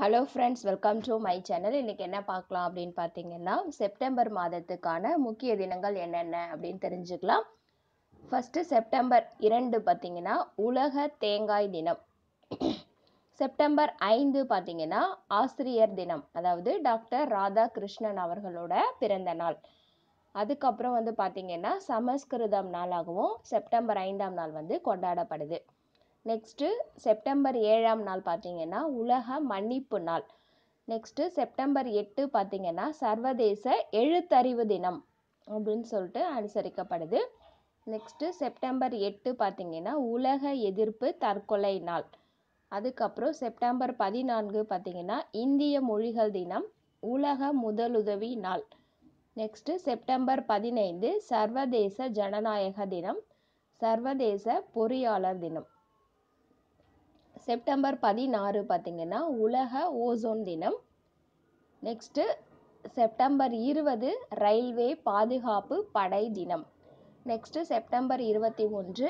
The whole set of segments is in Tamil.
Hello friends welcome to my channel இன்றைக்கி என்ன பார்க்கலாம் அப்படின்னு பார்த்தீங்கன்னா செப்டம்பர் மாதத்துக்கான முக்கிய தினங்கள் என்னென்ன அப்படின்னு தெரிஞ்சுக்கலாம். ஃபஸ்ட்டு செப்டம்பர் இரண்டு பார்த்தீங்கன்னா உலக தேங்காய் தினம். செப்டம்பர் ஐந்து பார்த்தீங்கன்னா ஆசிரியர் தினம். அதாவது டாக்டர் ராதாகிருஷ்ணன் அவர்களோட பிறந்த நாள். அதுக்கப்புறம் வந்து பார்த்திங்கன்னா சமஸ்கிருதம் நாளாகவும் செப்டம்பர் ஐந்தாம் நாள் வந்து கொண்டாடப்படுது. நெக்ஸ்ட்டு செப்டம்பர் ஏழாம் நாள் பார்த்தீங்கன்னா உலக மன்னிப்பு நாள். நெக்ஸ்ட்டு செப்டம்பர் எட்டு பார்த்தீங்கன்னா சர்வதேச எழுத்தறிவு தினம் அப்படின்னு சொல்லிட்டு அனுசரிக்கப்படுது. நெக்ஸ்ட்டு செப்டம்பர் எட்டு பார்த்தீங்கன்னா உலக எதிர்ப்பு தற்கொலை நாள். அதுக்கப்புறம் செப்டம்பர் பதினான்கு பார்த்தீங்கன்னா இந்திய மொழிகள் தினம் உலக முதலுதவி நாள். நெக்ஸ்ட்டு செப்டம்பர் பதினைந்து சர்வதேச ஜனநாயக தினம் சர்வதேச பொறியாளர் தினம். செப்டம்பர் பதினாறு பார்த்திங்கன்னா உலக ஓசோன் தினம். நெக்ஸ்ட்டு செப்டம்பர் இருபது ரயில்வே பாதுகாப்பு படை தினம். நெக்ஸ்ட்டு செப்டம்பர் இருபத்தி ஒன்று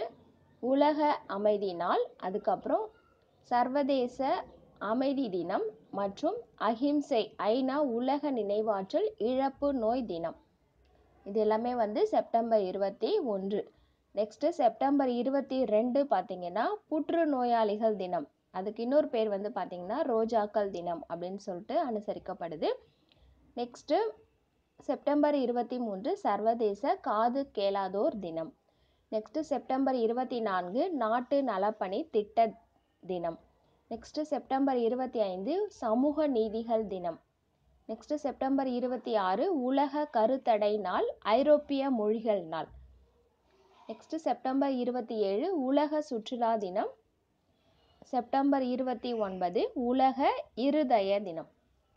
உலக அமைதி நாள். அதுக்கப்புறம் சர்வதேச அமைதி தினம் மற்றும் அஹிம்சை ஐநா உலக நினைவாற்றல் இழப்பு நோய் தினம். இது எல்லாமே வந்து செப்டம்பர் இருபத்தி ஒன்று. நெக்ஸ்ட்டு செப்டம்பர் இருபத்தி ரெண்டு பார்த்தீங்கன்னா புற்றுநோயாளிகள் தினம். அதுக்கு இன்னொரு பேர் வந்து பார்த்தீங்கன்னா ரோஜாக்கள் தினம் அப்படின்னு சொல்லிட்டு அனுசரிக்கப்படுது. நெக்ஸ்ட்டு செப்டம்பர் இருபத்தி மூன்று சர்வதேச காது கேளாதோர் தினம். நெக்ஸ்ட்டு செப்டம்பர் இருபத்தி நான்கு நாட்டு நலப்பணி திட்ட தினம். நெக்ஸ்ட்டு செப்டம்பர் இருபத்தி ஐந்து சமூக நீதிகள் தினம். நெக்ஸ்ட்டு செப்டம்பர் இருபத்தி ஆறு உலக கருத்தடை நாள் ஐரோப்பிய மொழிகள் நாள். நெக்ஸ்ட்டு செப்டம்பர் இருபத்தி ஏழு உலக சுற்றுலா தினம். செப்டம்பர் இருபத்தி ஒன்பது உலக இருதய தினம்.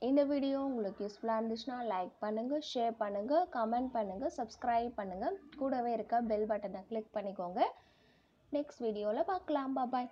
இந்த வீடியோ உங்களுக்கு யூஸ்ஃபுல்லாக இருந்துச்சுன்னா லைக் பண்ணுங்கள் ஷேர் பண்ணுங்கள் கமெண்ட் பண்ணுங்கள் சப்ஸ்கிரைப் பண்ணுங்கள் கூடவே இருக்க பெல் பட்டனை கிளிக் பண்ணிக்கோங்க. நெக்ஸ்ட் வீடியோவில் பார்க்கலாம். பாய்